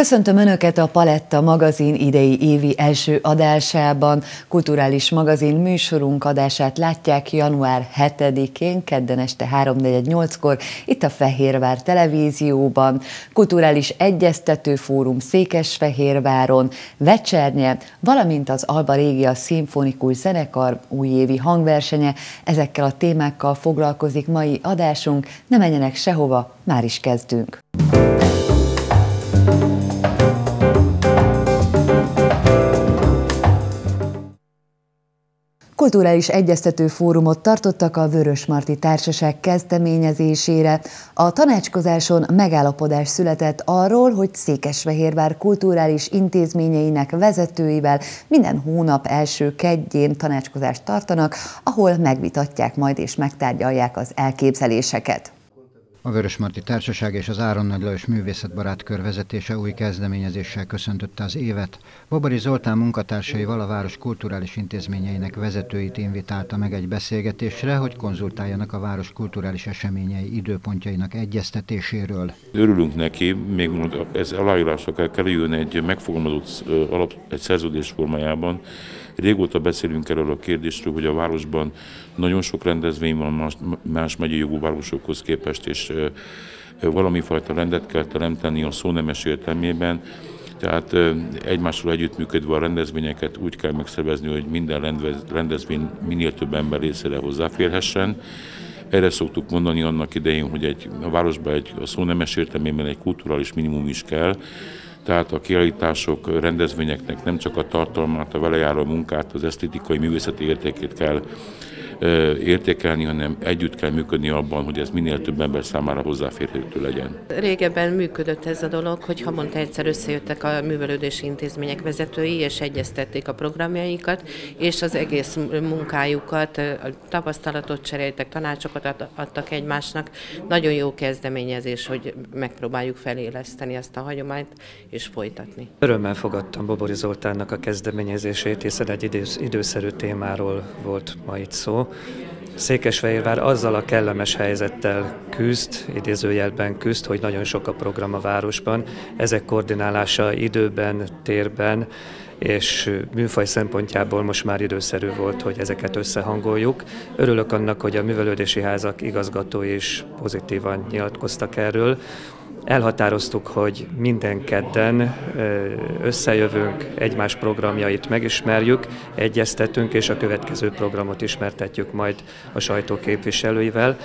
Köszöntöm Önöket a Paletta magazin idei évi első adásában. Kulturális magazin műsorunk adását látják január 7-én, kedden este 3.48-kor, itt a Fehérvár televízióban. Kulturális Egyeztető Fórum Székesfehérváron, Vecsernye, valamint az Alba Régia Szimfonikus Zenekar újévi hangversenye. Ezekkel a témákkal foglalkozik mai adásunk. Ne menjenek sehova, már is kezdünk. Kulturális Egyeztető Fórumot tartottak a Vörösmarty Társaság kezdeményezésére. A tanácskozáson megállapodás született arról, hogy Székesfehérvár kulturális intézményeinek vezetőivel minden hónap első kedjén tanácskozást tartanak, ahol megvitatják majd és megtárgyalják az elképzeléseket. A Vörösmarty Társaság és az Áron Nagy Lajos Művészetbarát Kör vezetése új kezdeményezéssel köszöntötte az évet. Babari Zoltán munkatársaival a város kulturális intézményeinek vezetőit invitálta meg egy beszélgetésre, hogy konzultáljanak a város kulturális eseményei időpontjainak egyeztetéséről. Örülünk neki, még ez aláírásra kell kerüljön egy megfogalmazott alap, egy szerződés formájában, Régóta beszélünk erről a kérdésről, hogy a városban nagyon sok rendezvény van más, más megyei jogú városokhoz képest, és valami fajta rendet kell teremteni a szónemes értelmében, tehát egymással együttműködve a rendezvényeket úgy kell megszervezni, hogy minden rendezvény minél több ember részére hozzáférhessen. Erre szoktuk mondani annak idején, hogy egy, a városban egy, a szó értelmében egy kulturális minimum is kell, tehát a kiállítások, rendezvényeknek nem csak a tartalmát, a vele járó munkát, az esztétikai művészeti értékét kell értékelni, hanem együtt kell működni abban, hogy ez minél több ember számára hozzáférhető legyen. Régebben működött ez a dolog, hogy havonta egyszer összejöttek a művelődési intézmények vezetői, és egyeztették a programjaikat, és az egész munkájukat, tapasztalatot cseréltek, tanácsokat adtak egymásnak. Nagyon jó kezdeményezés, hogy megpróbáljuk feléleszteni ezt a hagyományt, és folytatni. Örömmel fogadtam Bobori Zoltánnak a kezdeményezését, hiszen egy időszerű témáról volt ma itt szó. Székesfehérvár azzal a kellemes helyzettel küzd, idézőjelben küzd, hogy nagyon sok a program a városban. Ezek koordinálása időben, térben és műfaj szempontjából most már időszerű volt, hogy ezeket összehangoljuk. Örülök annak, hogy a művelődési házak igazgatói is pozitívan nyilatkoztak erről. Elhatároztuk, hogy minden kedden összejövünk, egymás programjait megismerjük, egyeztetünk, és a következő programot ismertetjük majd a sajtó képviselőivel.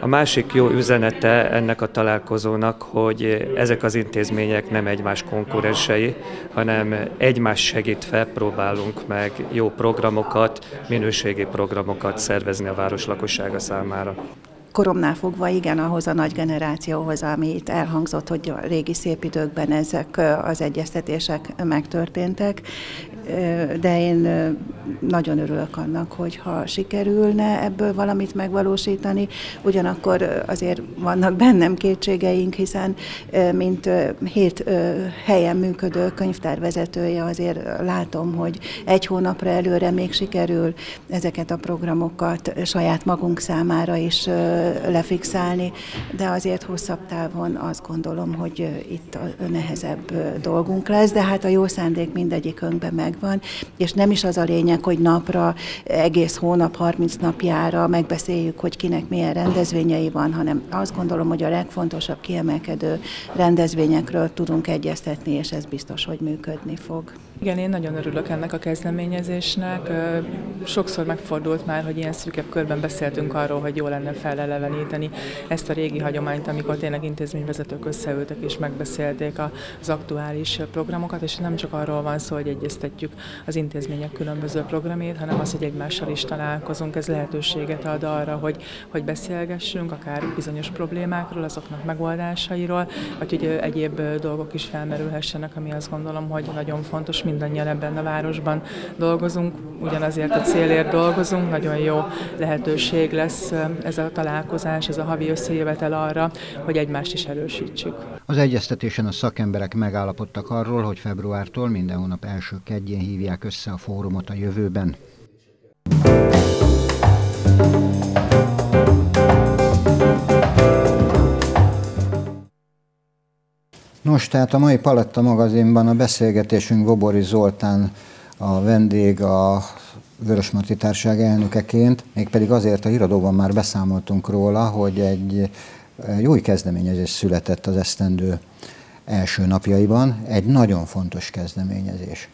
A másik jó üzenete ennek a találkozónak, hogy ezek az intézmények nem egymás konkurensei, hanem egymás segítve próbálunk meg jó programokat, minőségi programokat szervezni a város lakossága számára koromnál fogva igen ahhoz a nagy generációhoz, ami elhangzott, hogy a régi szép időkben ezek az egyeztetések megtörténtek, de én nagyon örülök annak, hogyha sikerülne ebből valamit megvalósítani, ugyanakkor azért vannak bennem kétségeink, hiszen mint hét helyen működő könyvtárvezetője azért látom, hogy egy hónapra előre még sikerül ezeket a programokat saját magunk számára is lefixálni, de azért hosszabb távon azt gondolom, hogy itt a nehezebb dolgunk lesz, de hát a jó szándék mindegyikünkben megvan, és nem is az a lényeg, hogy napra, egész hónap, 30 napjára megbeszéljük, hogy kinek milyen rendezvényei van, hanem azt gondolom, hogy a legfontosabb kiemelkedő rendezvényekről tudunk egyeztetni, és ez biztos, hogy működni fog. Igen, én nagyon örülök ennek a kezdeményezésnek. Sokszor megfordult már, hogy ilyen szűkebb körben beszéltünk arról, hogy jó lenne feleleveníteni ezt a régi hagyományt, amikor tényleg intézményvezetők összeültek és megbeszélték az aktuális programokat, és nem csak arról van szó, hogy egyeztetjük az intézmények különböző programét, hanem az, hogy egymással is találkozunk. Ez lehetőséget ad arra, hogy, hogy beszélgessünk, akár bizonyos problémákról, azoknak megoldásairól, vagy hogy egyéb dolgok is felmerülhessenek, ami azt gondolom, hogy nagyon fontos mindannyian ebben a városban dolgozunk, ugyanazért a célért dolgozunk, nagyon jó lehetőség lesz ez a találkozás, ez a havi összejövetel arra, hogy egymást is erősítsük. Az egyeztetésen a szakemberek megállapodtak arról, hogy februártól minden hónap első kedjén hívják össze a fórumot a jövőben. Nos, tehát a mai Paletta magazinban a beszélgetésünk Vobori Zoltán a vendég a Vörösmarty Társaság elnökeként, mégpedig azért a híradóban már beszámoltunk róla, hogy egy, egy új kezdeményezés született az esztendő első napjaiban, egy nagyon fontos kezdeményezés.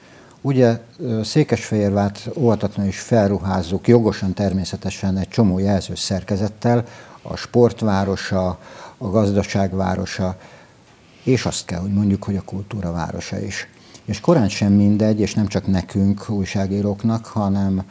Ugye Székesfehérvárt óvatatlanul is felruházzuk, jogosan természetesen egy csomó jelzős szerkezettel, a sportvárosa, a gazdaságvárosa, és azt kell, hogy mondjuk, hogy a kultúra városa is. És korán sem mindegy, és nem csak nekünk, újságíróknak, hanem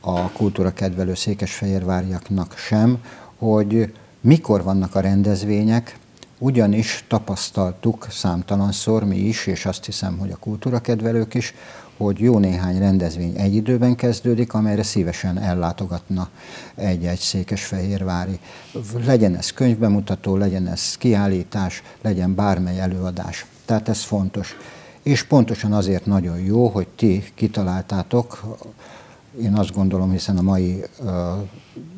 a kultúra kedvelő székesfehérváriaknak sem, hogy mikor vannak a rendezvények, ugyanis tapasztaltuk számtalanszor mi is, és azt hiszem, hogy a kultúrakedvelők is, hogy jó néhány rendezvény egy időben kezdődik, amelyre szívesen ellátogatna egy-egy székesfehérvári. Legyen ez könyvbemutató, legyen ez kiállítás, legyen bármely előadás. Tehát ez fontos. És pontosan azért nagyon jó, hogy ti kitaláltátok, én azt gondolom, hiszen a mai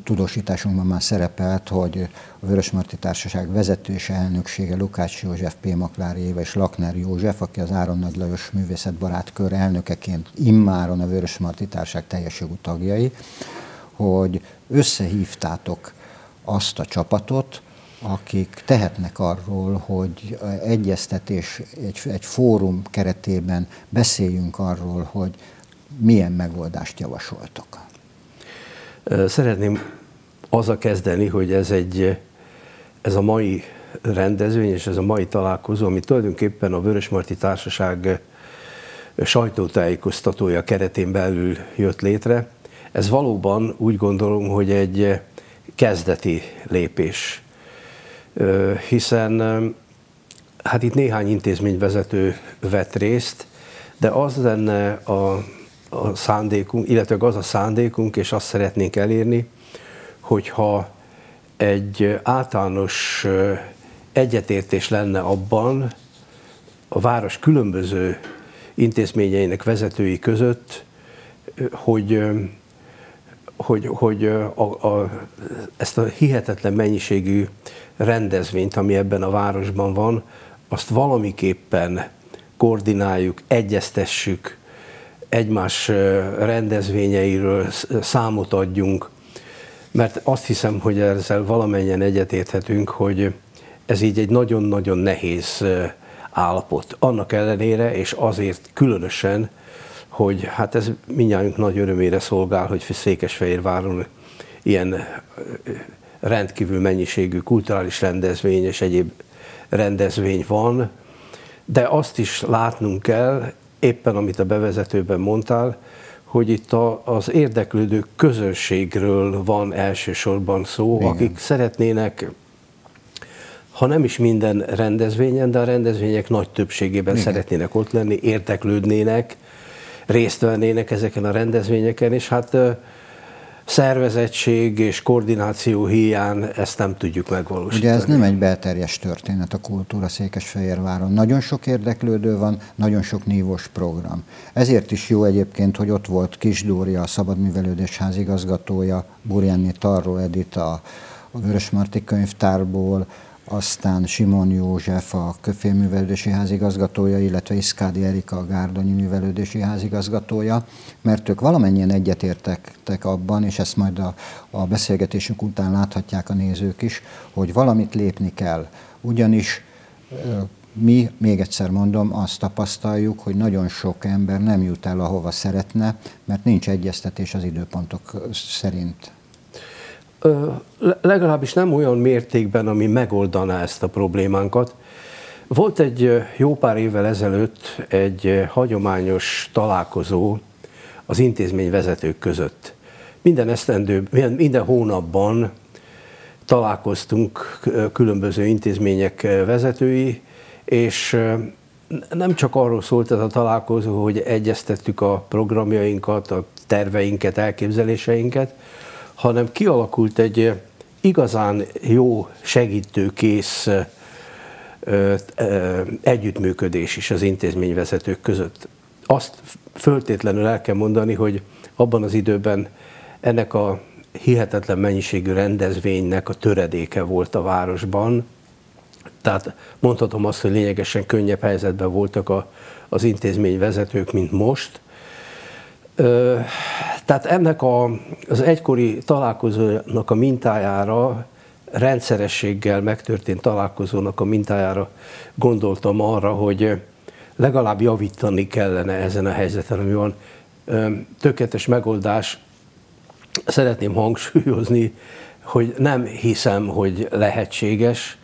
tudósításunkban már szerepelt, hogy a Vörösmarty Társaság vezető elnöksége Lukács József, P. Maklári Éva és Lakner József, aki az Áron Nagy Lajos művészetbarát elnökeként immáron a Vörösmarty Társaság teljes jogú tagjai, hogy összehívtátok azt a csapatot, akik tehetnek arról, hogy egyeztetés, egy, egy fórum keretében beszéljünk arról, hogy milyen megoldást javasoltok. Szeretném a kezdeni, hogy ez egy, ez a mai rendezvény és ez a mai találkozó, ami tulajdonképpen a Vörösmarty Társaság sajtótájékoztatója keretén belül jött létre. Ez valóban úgy gondolom, hogy egy kezdeti lépés, hiszen hát itt néhány intézményvezető vett részt, de az lenne a a szándékunk, illetve az a szándékunk, és azt szeretnénk elérni, hogyha egy általános egyetértés lenne abban a város különböző intézményeinek vezetői között, hogy, hogy, hogy a, a, ezt a hihetetlen mennyiségű rendezvényt, ami ebben a városban van, azt valamiképpen koordináljuk, egyeztessük, egymás rendezvényeiről számot adjunk, mert azt hiszem, hogy ezzel valamennyien egyetérthetünk, hogy ez így egy nagyon-nagyon nehéz állapot. Annak ellenére, és azért különösen, hogy hát ez mindjárt nagy örömére szolgál, hogy Székesfehérváron ilyen rendkívül mennyiségű kulturális rendezvény és egyéb rendezvény van, de azt is látnunk kell, éppen amit a bevezetőben mondtál, hogy itt a, az érdeklődő közönségről van elsősorban szó, Igen. akik szeretnének, ha nem is minden rendezvényen, de a rendezvények nagy többségében Igen. szeretnének ott lenni, érdeklődnének, részt vennének ezeken a rendezvényeken, és hát szervezettség és koordináció hiány ezt nem tudjuk megvalósítani. Ugye ez nem egy belterjes történet a kultúra Székesfehérváron. Nagyon sok érdeklődő van, nagyon sok nívós program. Ezért is jó egyébként, hogy ott volt Kisdória, a Szabadművelődés házigazgatója, Burjányi Tarró Edith a, a Vörösmarty könyvtárból, aztán Simon József, a Köfélművelődési házigazgatója, illetve Iszkádi Erika, a Gárdonyi Művelődési házigazgatója, mert ők valamennyien egyetértek abban, és ezt majd a, a beszélgetésünk után láthatják a nézők is, hogy valamit lépni kell. Ugyanis mi, még egyszer mondom, azt tapasztaljuk, hogy nagyon sok ember nem jut el, ahova szeretne, mert nincs egyeztetés az időpontok szerint legalábbis nem olyan mértékben, ami megoldaná ezt a problémánkat. Volt egy jó pár évvel ezelőtt egy hagyományos találkozó az intézményvezetők között. Minden esztendő, minden hónapban találkoztunk különböző intézmények vezetői, és nem csak arról szólt ez a találkozó, hogy egyeztettük a programjainkat, a terveinket, elképzeléseinket, hanem kialakult egy igazán jó segítőkész együttműködés is az intézményvezetők között. Azt föltétlenül el kell mondani, hogy abban az időben ennek a hihetetlen mennyiségű rendezvénynek a töredéke volt a városban, Tehát mondhatom azt, hogy lényegesen könnyebb helyzetben voltak a, az intézmény vezetők, mint most. Tehát ennek a, az egykori találkozónak a mintájára, rendszerességgel megtörtént találkozónak a mintájára gondoltam arra, hogy legalább javítani kellene ezen a helyzeten, ami van. Tökéletes megoldás, szeretném hangsúlyozni, hogy nem hiszem, hogy lehetséges,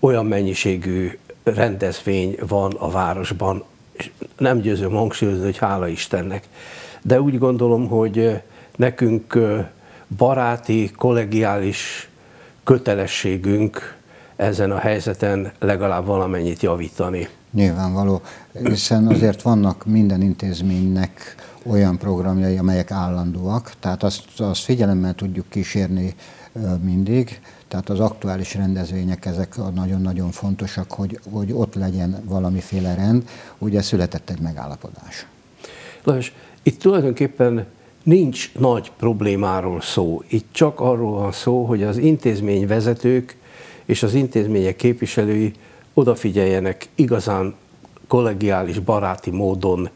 olyan mennyiségű rendezvény van a városban, és nem győzöm hangsúlyozni, hogy hála Istennek. De úgy gondolom, hogy nekünk baráti, kollegiális kötelességünk ezen a helyzeten legalább valamennyit javítani. Nyilvánvaló, hiszen azért vannak minden intézménynek olyan programjai, amelyek állandóak, tehát azt, azt figyelemmel tudjuk kísérni mindig, tehát az aktuális rendezvények ezek nagyon-nagyon fontosak, hogy, hogy ott legyen valamiféle rend. Ugye született egy megállapodás. Lajos, itt tulajdonképpen nincs nagy problémáról szó. Itt csak arról van szó, hogy az intézmény vezetők és az intézmények képviselői odafigyeljenek igazán kollegiális, baráti módon,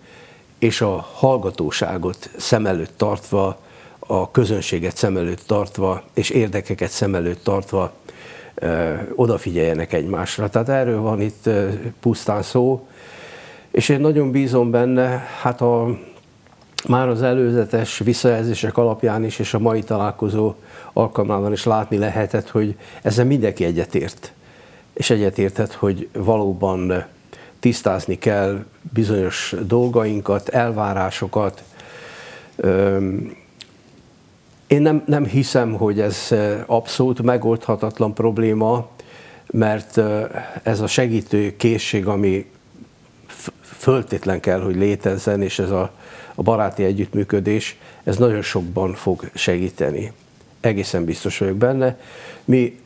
és a hallgatóságot szem előtt tartva, a közönséget szem előtt tartva, és érdekeket szem előtt tartva ö, odafigyeljenek egymásra. Tehát erről van itt ö, pusztán szó, és én nagyon bízom benne, hát a, már az előzetes visszajelzések alapján is, és a mai találkozó alkalmával is látni lehetett, hogy ezzel mindenki egyetért. És egyetértett, hogy valóban tisztázni kell bizonyos dolgainkat, elvárásokat. Én nem, nem hiszem, hogy ez abszolút megoldhatatlan probléma, mert ez a segítő készség, ami föltétlen kell, hogy létezzen, és ez a, a baráti együttműködés, ez nagyon sokban fog segíteni. Egészen biztos vagyok benne. Mi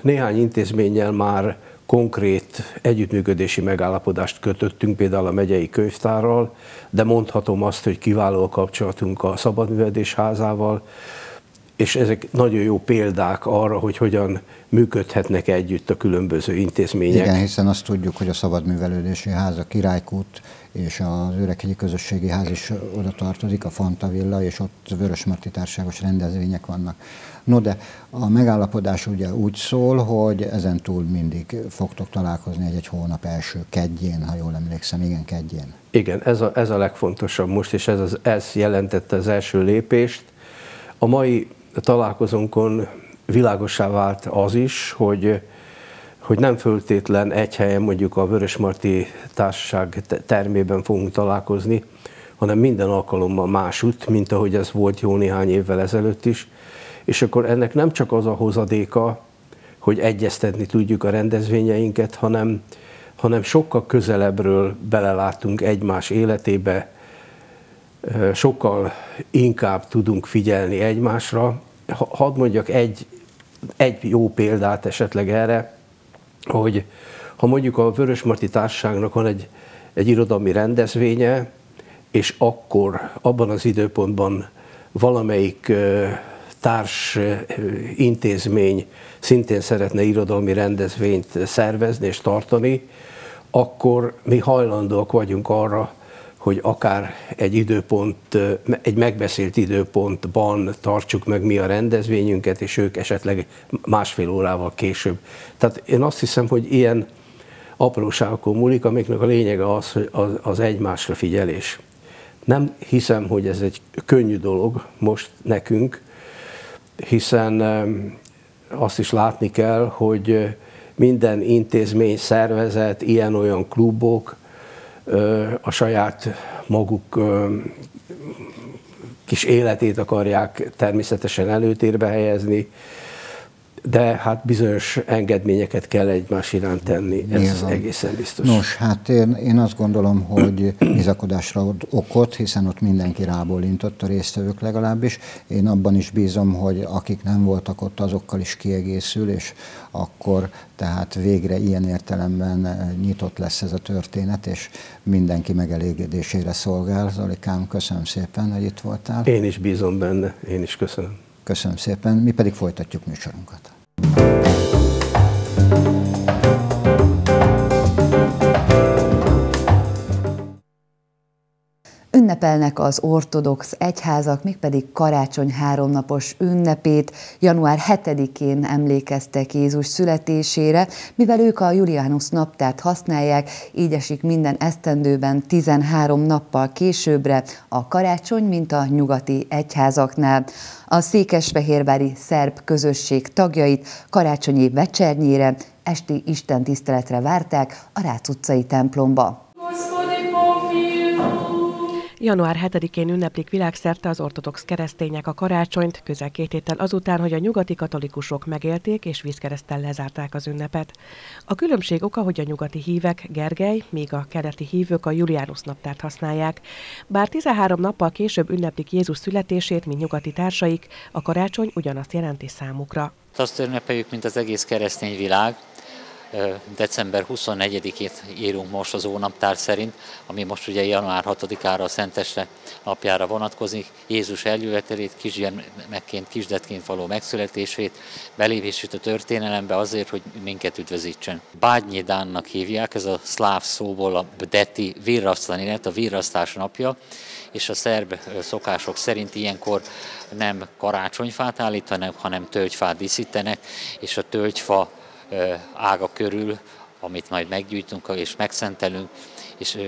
néhány intézménnyel már konkrét együttműködési megállapodást kötöttünk, például a megyei könyvtárral, de mondhatom azt, hogy kiváló a kapcsolatunk a Szabadművedés házával, és ezek nagyon jó példák arra, hogy hogyan működhetnek együtt a különböző intézmények. Igen, hiszen azt tudjuk, hogy a Szabadművelődési Ház, a Királykút és az Öreghegyi Közösségi Ház is oda tartozik, a Fantavilla, és ott Vörösmarty társágos rendezvények vannak. No de a megállapodás ugye úgy szól, hogy ezen túl mindig fogtok találkozni egy-egy hónap első kedjén, ha jól emlékszem, igen, kedjén. Igen, ez a, ez a legfontosabb most, és ez, az, ez jelentette az első lépést. A mai találkozónkon világosá vált az is, hogy hogy nem föltétlen egy helyen, mondjuk a Vörösmarty Társaság termében fogunk találkozni, hanem minden alkalommal másút, mint ahogy ez volt jó néhány évvel ezelőtt is. És akkor ennek nem csak az a hozadéka, hogy egyeztetni tudjuk a rendezvényeinket, hanem, hanem sokkal közelebbről belelátunk egymás életébe, sokkal inkább tudunk figyelni egymásra. Hadd mondjak egy, egy jó példát esetleg erre, hogy ha mondjuk a Vörösmarty Társaságnak van egy, egy irodalmi rendezvénye, és akkor abban az időpontban valamelyik társ intézmény szintén szeretne irodalmi rendezvényt szervezni és tartani, akkor mi hajlandóak vagyunk arra, hogy akár egy időpont, egy megbeszélt időpontban tartsuk meg mi a rendezvényünket, és ők esetleg másfél órával később. Tehát én azt hiszem, hogy ilyen apróságokon múlik, amiknek a lényege az, hogy az, egymásra figyelés. Nem hiszem, hogy ez egy könnyű dolog most nekünk, hiszen azt is látni kell, hogy minden intézmény, szervezet, ilyen-olyan klubok a saját maguk kis életét akarják természetesen előtérbe helyezni, de hát bizonyos engedményeket kell egymás iránt tenni, ez Nyilván. egészen biztos. Nos, hát én, én azt gondolom, hogy bizakodásra ad okot, hiszen ott mindenki rábólintott a résztvevők legalábbis. Én abban is bízom, hogy akik nem voltak ott, azokkal is kiegészül, és akkor tehát végre ilyen értelemben eh, nyitott lesz ez a történet, és mindenki megelégedésére szolgál. Zolikám, köszönöm szépen, hogy itt voltál. Én is bízom benne, én is köszönöm. Köszönöm szépen, mi pedig folytatjuk műsorunkat. Bye. Ünnepelnek az ortodox egyházak, mégpedig karácsony háromnapos ünnepét. Január 7-én emlékeztek Jézus születésére, mivel ők a Julianus naptárt használják, így esik minden esztendőben 13 nappal későbbre a karácsony, mint a nyugati egyházaknál. A székesfehérvári szerb közösség tagjait karácsonyi vecsernyére, esti istentiszteletre várták a Rácz utcai templomba. Január 7-én ünneplik világszerte az ortodox keresztények a karácsonyt, közel két héttel azután, hogy a nyugati katolikusok megélték és vízkeresztel lezárták az ünnepet. A különbség oka, hogy a nyugati hívek Gergely, míg a keleti hívők a Julianus naptárt használják. Bár 13 nappal később ünneplik Jézus születését, mint nyugati társaik, a karácsony ugyanazt jelenti számukra. Azt ünnepeljük, mint az egész keresztény világ, december 24-ét írunk most az ónaptár szerint, ami most ugye január 6-ára a Szenteste napjára vonatkozik, Jézus eljövetelét, kisgyermekként, kisdetként való megszületését, belépését a történelembe azért, hogy minket üdvözítsen. Bádnyi Dánnak hívják, ez a szláv szóból a Bdeti virrasztani a virrasztás napja, és a szerb szokások szerint ilyenkor nem karácsonyfát állítanak, hanem tölgyfát díszítenek, és a tölgyfa ága körül, amit majd meggyújtunk és megszentelünk, és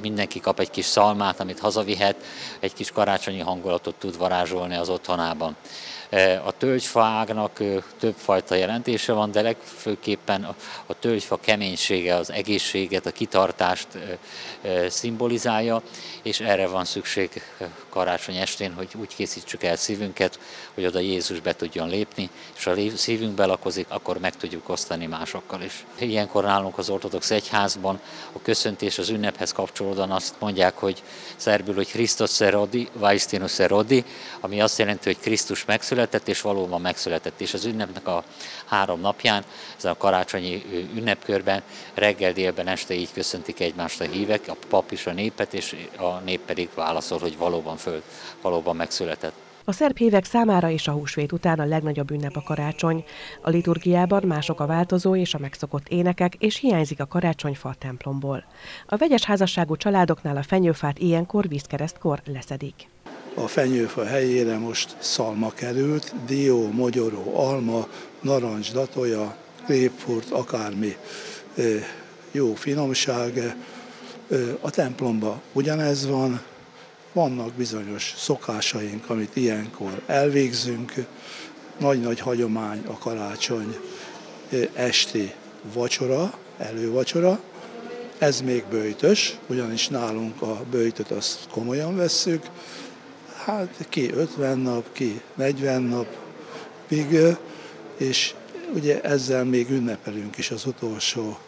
mindenki kap egy kis szalmát, amit hazavihet, egy kis karácsonyi hangulatot tud varázsolni az otthonában. A tölgyfaágnak többfajta jelentése van, de legfőképpen a tölgyfa keménysége, az egészséget, a kitartást szimbolizálja, és erre van szükség karácsony estén, hogy úgy készítsük el szívünket, hogy oda Jézus be tudjon lépni, és a szívünk belakozik, akkor meg tudjuk osztani másokkal is. Ilyenkor nálunk az ortodox egyházban a köszöntés az ünnephez kapcsolódóan azt mondják, hogy szerbül, hogy Christos Serodi, Vaistinus Serodi, ami azt jelenti, hogy Krisztus megszületett, és valóban megszületett. És az ünnepnek a három napján, ezen a karácsonyi ünnepkörben, reggel, délben, este így köszöntik egymást a hívek, a pap is a népet, és a nép pedig válaszol, hogy valóban föld, valóban megszületett. A szerb hívek számára is a húsvét után a legnagyobb ünnep a karácsony. A liturgiában mások a változó és a megszokott énekek, és hiányzik a karácsonyfa a templomból. A vegyes házasságú családoknál a fenyőfát ilyenkor vízkeresztkor leszedik. A fenyőfa helyére most szalma került, dió, mogyoró, alma, narancs, datoja, grapefruit, akármi jó finomság. A templomba ugyanez van, vannak bizonyos szokásaink, amit ilyenkor elvégzünk. Nagy-nagy hagyomány a karácsony esti vacsora, elővacsora. Ez még bőjtös, ugyanis nálunk a bőjtöt azt komolyan vesszük. Hát ki 50 nap, ki 40 nap, még, és ugye ezzel még ünnepelünk is az utolsó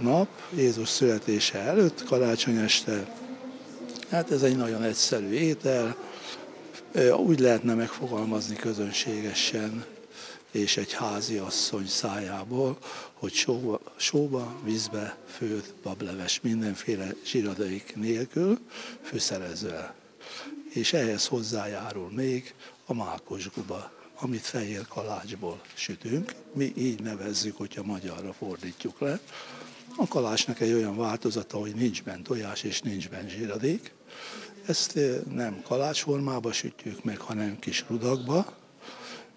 nap, Jézus születése előtt, karácsony este, Hát ez egy nagyon egyszerű étel, úgy lehetne megfogalmazni közönségesen, és egy házi asszony szájából, hogy sóba, sóba vízbe főtt bableves mindenféle zsíradaik nélkül, fűszerezve. És ehhez hozzájárul még a mákos guba, amit fehér kalácsból sütünk. Mi így nevezzük, hogyha magyarra fordítjuk le. A kalácsnak egy olyan változata, hogy nincs bent tojás és nincs bent zsíradék, ezt nem kalácsformába sütjük meg, hanem kis rudakba,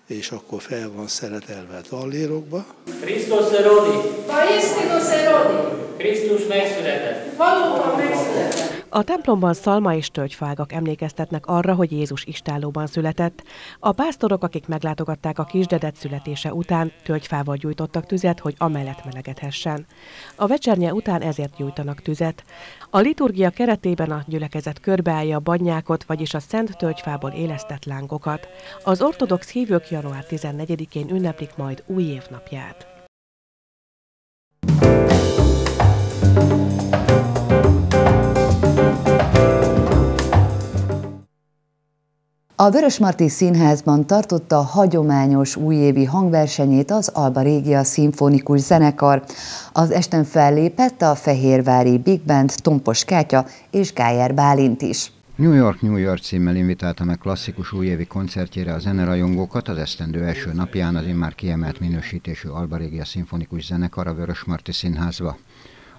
és akkor fel van szeretelve tallérokba. Krisztus erodi! Krisztus erodi! Krisztus megszületett! Valóban megszületett! A templomban szalma és tölgyfágak emlékeztetnek arra, hogy Jézus istállóban született. A pásztorok, akik meglátogatták a kisdedet születése után, tölgyfával gyújtottak tüzet, hogy amellett melegedhessen. A vecsernye után ezért gyújtanak tüzet. A liturgia keretében a gyülekezet körbeállja a bannyákot, vagyis a szent tölgyfából élesztett lángokat. Az ortodox hívők január 14-én ünneplik majd új évnapját. A Vörösmarty Színházban tartotta a hagyományos újévi hangversenyét az Alba Régia Szimfonikus Zenekar. Az esten fellépett a Fehérvári Big Band Tompos Kátya és Gájer Bálint is. New York, New York címmel invitálta meg klasszikus újévi koncertjére a zenerajongókat az esztendő első napján az immár kiemelt minősítésű Alba Régia Szimfonikus Zenekar a Vörösmarty Színházba.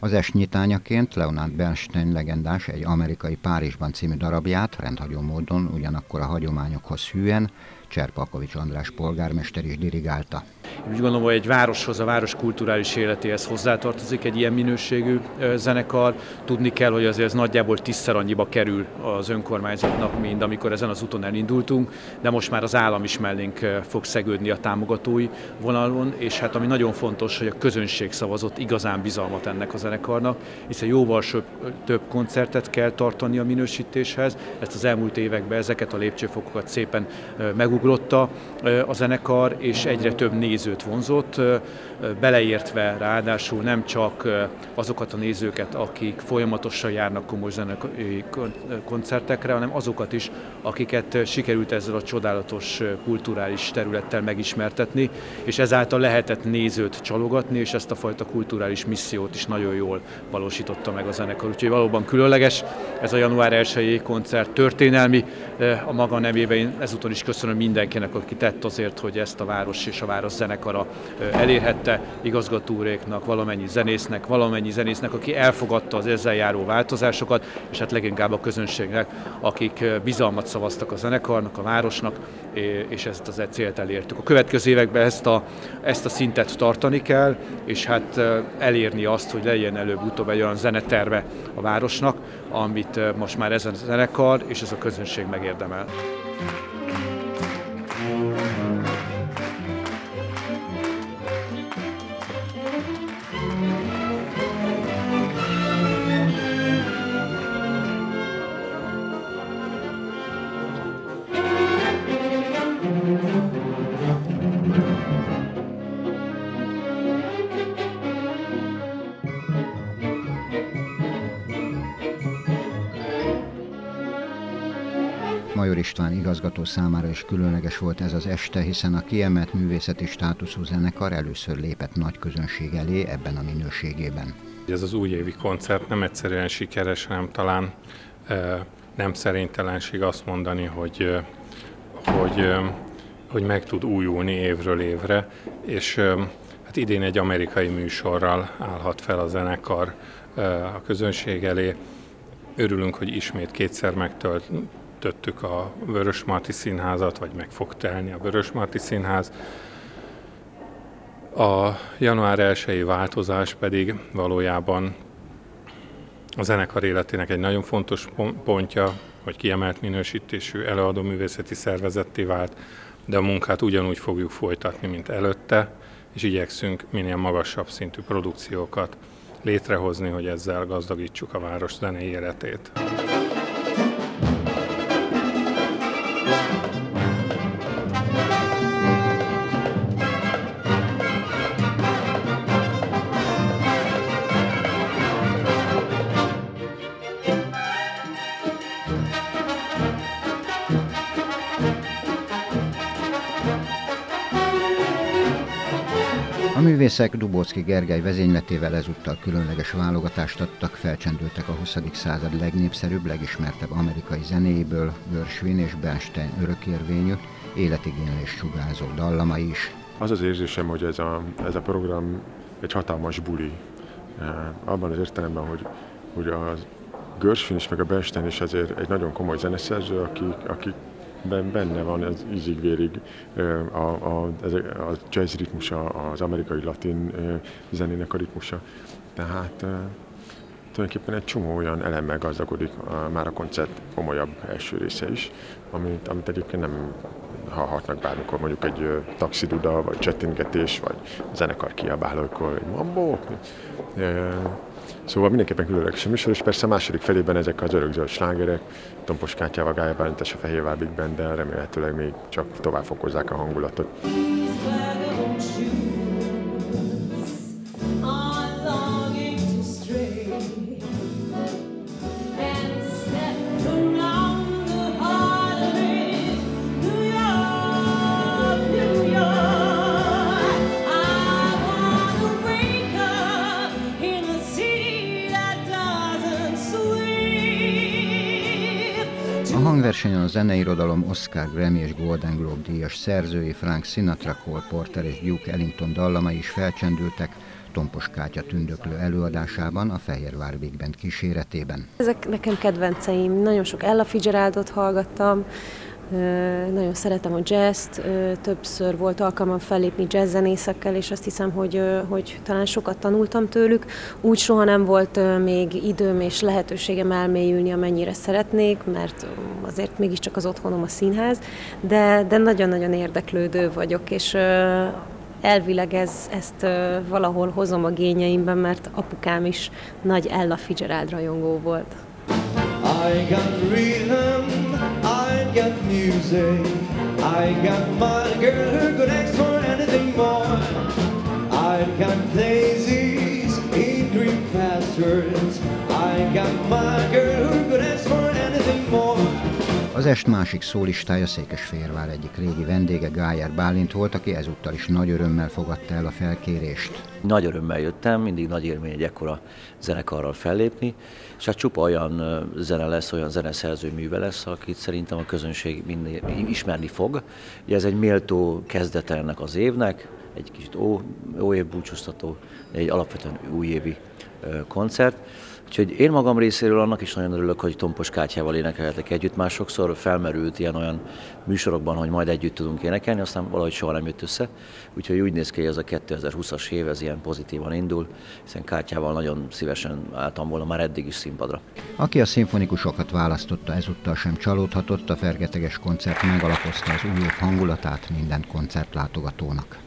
Az est nyitányaként Leonard Bernstein legendás egy amerikai Párizsban című darabját rendhagyó módon ugyanakkor a hagyományokhoz hűen Cserpalkovics András polgármester is dirigálta. Én úgy gondolom, hogy egy városhoz, a város kulturális életéhez hozzátartozik egy ilyen minőségű zenekar. Tudni kell, hogy azért ez nagyjából tízszer annyiba kerül az önkormányzatnak, mint amikor ezen az úton elindultunk, de most már az állam is mellénk fog szegődni a támogatói vonalon, és hát ami nagyon fontos, hogy a közönség szavazott igazán bizalmat ennek a zenekarnak, hiszen jóval több koncertet kell tartani a minősítéshez. Ezt az elmúlt években ezeket a lépcsőfokokat szépen megugrotta a zenekar, és egyre több nézőt vonzott, beleértve ráadásul nem csak azokat a nézőket, akik folyamatosan járnak komoly zenekari koncertekre, hanem azokat is, akiket sikerült ezzel a csodálatos kulturális területtel megismertetni, és ezáltal lehetett nézőt csalogatni, és ezt a fajta kulturális missziót is nagyon jól valósította meg a zenekar. Úgyhogy valóban különleges ez a január 1 koncert történelmi a maga nevében. Én ezúton is köszönöm mindenkinek, aki tett azért, hogy ezt a város és a város zenekara elérhette igazgatóréknak, valamennyi zenésznek, valamennyi zenésznek, aki elfogadta az ezzel járó változásokat, és hát leginkább a közönségnek, akik bizalmat szavaztak a zenekarnak, a városnak, és ezt az célt elértük. A következő években ezt a, ezt a szintet tartani kell, és hát elérni azt, hogy legyen előbb-utóbb egy olyan zeneterve a városnak, amit most már ezen a zenekar és ez a közönség megérdemel. Igazgató számára is különleges volt ez az este, hiszen a kiemelt művészeti státuszú zenekar először lépett nagy közönség elé ebben a minőségében. Ez az újévi koncert nem egyszerűen sikeres, hanem talán nem szerintelenség azt mondani, hogy, hogy, hogy meg tud újulni évről évre, és hát idén egy amerikai műsorral állhat fel a zenekar a közönség elé. Örülünk, hogy ismét kétszer megtölt, megkötöttük a Vörösmarty Színházat, vagy meg fog telni a Vörösmarty Színház. A január 1 változás pedig valójában a zenekar életének egy nagyon fontos pontja, hogy kiemelt minősítésű előadó művészeti szervezetté vált, de a munkát ugyanúgy fogjuk folytatni, mint előtte, és igyekszünk minél magasabb szintű produkciókat létrehozni, hogy ezzel gazdagítsuk a város zenei életét. Művészek Dubócki Gergely vezényletével ezúttal különleges válogatást adtak, felcsendültek a 20. század legnépszerűbb, legismertebb amerikai zenéjéből, Gershwin és Bernstein örökérvényű, életigénylés sugárzó dallamai is. Az az érzésem, hogy ez a, ez a program egy hatalmas buli. Eh, abban az értelemben, hogy, hogy a Gershwin is, meg a Bernstein is azért egy nagyon komoly zeneszerző, akik, akik benne van az ízig-vérig a, a, a jazz ritmusa, az amerikai latin zenének a ritmusa. Tehát tulajdonképpen egy csomó olyan elemmel gazdagodik a, már a koncert komolyabb első része is, amit, amit egyébként nem hallhatnak bármikor mondjuk egy taxiduda, vagy csettingetés, vagy zenekar kiabálókor, egy mambó. Szóval mindenképpen különleges a műsor, és persze a második felében ezek az örökzöld slágerek, Tompos Kátyával, Gája Bálintás a Fehérvár Big Band, de remélhetőleg még csak tovább fokozzák a hangulatot. Zeneirodalom Oscar Grammy és Golden Globe díjas szerzői Frank Sinatra, Cole Porter és Duke Ellington dallamai is felcsendültek, Tompos Kátya tündöklő előadásában a Fehérvár Big Band kíséretében. Ezek nekem kedvenceim, nagyon sok Ella Fitzgeraldot hallgattam, nagyon szeretem a jazz-t, többször volt alkalmam fellépni jazzzenészekkel, és azt hiszem, hogy, hogy talán sokat tanultam tőlük. Úgy soha nem volt még időm és lehetőségem elmélyülni, amennyire szeretnék, mert azért mégiscsak az otthonom a színház, de, de nagyon-nagyon érdeklődő vagyok, és elvileg ez, ezt valahol hozom a gényeimben, mert apukám is nagy Ella Fitzgerald rajongó volt. I got rhythm, I got music, I got my girl who could ask for anything more. I got daisies in green pastures, I got my girl who could ask for. Az est másik szólistája Székesfehérvár egyik régi vendége Gájer Bálint volt, aki ezúttal is nagy örömmel fogadta el a felkérést. Nagy örömmel jöttem, mindig nagy élmény egy ekkora zenekarral fellépni, és hát csupa olyan zene lesz, olyan zeneszerző műve lesz, akit szerintem a közönség minél, ismerni fog. Ugye ez egy méltó kezdete ennek az évnek, egy kicsit ó, ó év búcsúztató, egy alapvetően újévi koncert. Úgyhogy én magam részéről annak is nagyon örülök, hogy Tompos Kátyával énekelhetek együtt. Már sokszor felmerült ilyen olyan műsorokban, hogy majd együtt tudunk énekelni, aztán valahogy soha nem jött össze. Úgyhogy úgy néz ki, hogy ez a 2020-as év, ez ilyen pozitívan indul, hiszen Kátyával nagyon szívesen álltam volna már eddig is színpadra. Aki a szimfonikusokat választotta, ezúttal sem csalódhatott, a fergeteges koncert megalapozta az új hangulatát minden koncertlátogatónak.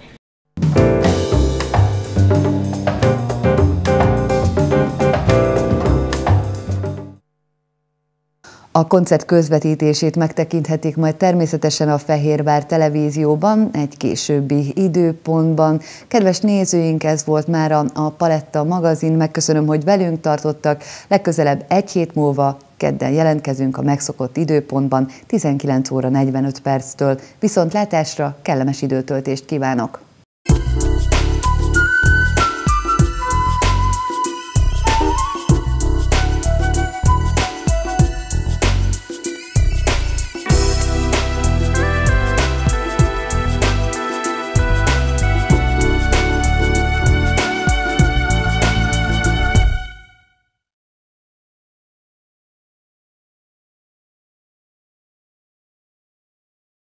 A koncert közvetítését megtekinthetik majd természetesen a Fehérvár televízióban, egy későbbi időpontban. Kedves nézőink, ez volt már a, a Paletta magazin. Megköszönöm, hogy velünk tartottak. Legközelebb egy hét múlva kedden jelentkezünk a megszokott időpontban 19 óra 45 perctől. Viszont látásra kellemes időtöltést kívánok!